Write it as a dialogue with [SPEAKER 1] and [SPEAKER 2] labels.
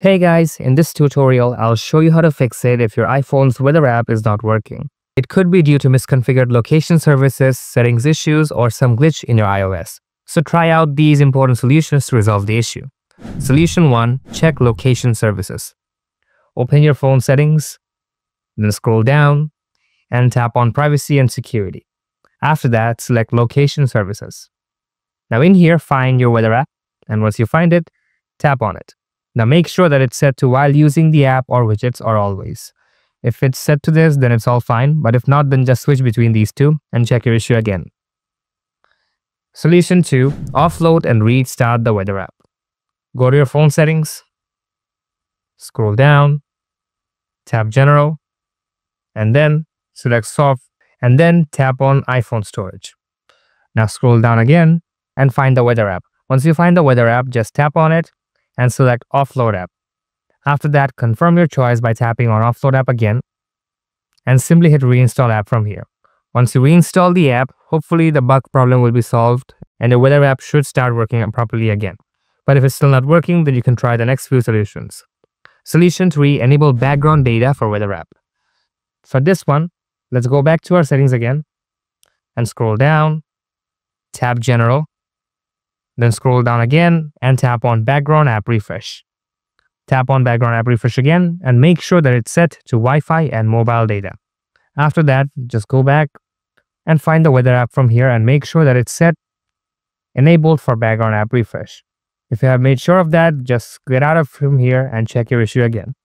[SPEAKER 1] Hey guys, in this tutorial, I'll show you how to fix it if your iPhone's weather app is not working. It could be due to misconfigured location services, settings issues, or some glitch in your iOS. So try out these important solutions to resolve the issue. Solution 1. Check location services. Open your phone settings, then scroll down, and tap on privacy and security. After that, select location services. Now in here, find your weather app, and once you find it, tap on it. Now make sure that it's set to while using the app or widgets or always. If it's set to this, then it's all fine, but if not, then just switch between these two and check your issue again. Solution 2. Offload and restart the weather app. Go to your phone settings, scroll down, tap General, and then select Soft, and then tap on iPhone storage. Now scroll down again and find the weather app. Once you find the weather app, just tap on it and select Offload app. After that, confirm your choice by tapping on Offload app again and simply hit Reinstall app from here. Once you reinstall the app, hopefully the bug problem will be solved and the weather app should start working properly again. But if it's still not working, then you can try the next few solutions. Solution 3. Enable background data for weather app. For this one, let's go back to our settings again and scroll down, tap General, then scroll down again and tap on background app refresh. Tap on background app refresh again and make sure that it's set to Wi-Fi and mobile data. After that, just go back and find the weather app from here and make sure that it's set enabled for background app refresh. If you have made sure of that, just get out of from here and check your issue again.